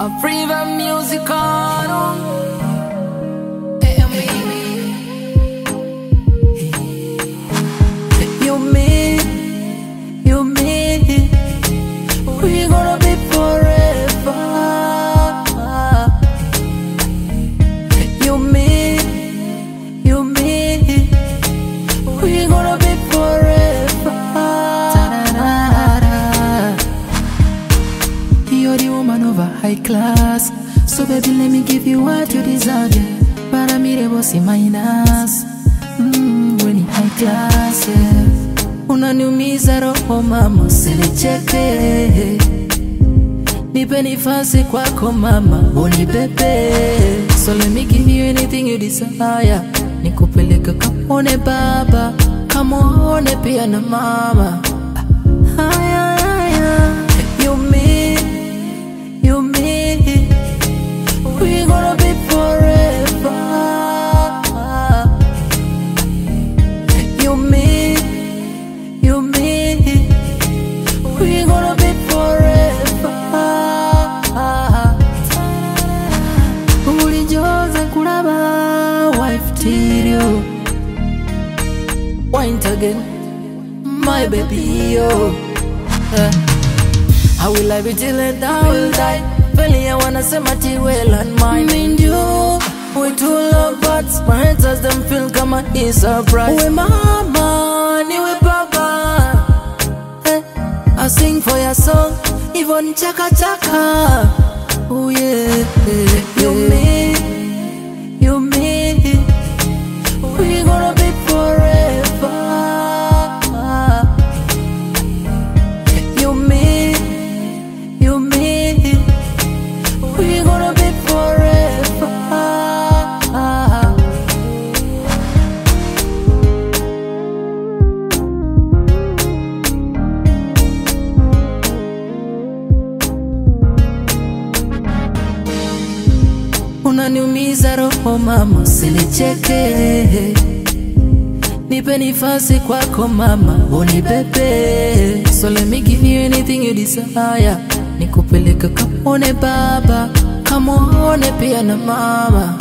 A Freedom Music You're the woman of a high class. So baby, let me give you what you deserve. Yeah. Para mi bossy minus. Mm, we ni high class, yeah. Unaniumiza roho mama, usinicheke. Nipe nifasi kwako mama, unibebe. So let me give you anything you desire. Nikupeleka kamone baba, kamone pia na mama. Ulijoza kulaba wife tirio, wine again, my baby yo. Eh. I will love you till I will die. Feli wanasema ti well and mine. And you, we two love butts. My haters them feel kama a surprise. We mama, ni we baba. Eh, I sing for your song, even chaka chaka. Oh yeah, Unaniumiza roho mama, usinicheke. Nipe nafasi kwako mama, unibebe. So let me give you anything you desire. nikupeleka kamone baba, kamone pia na mama.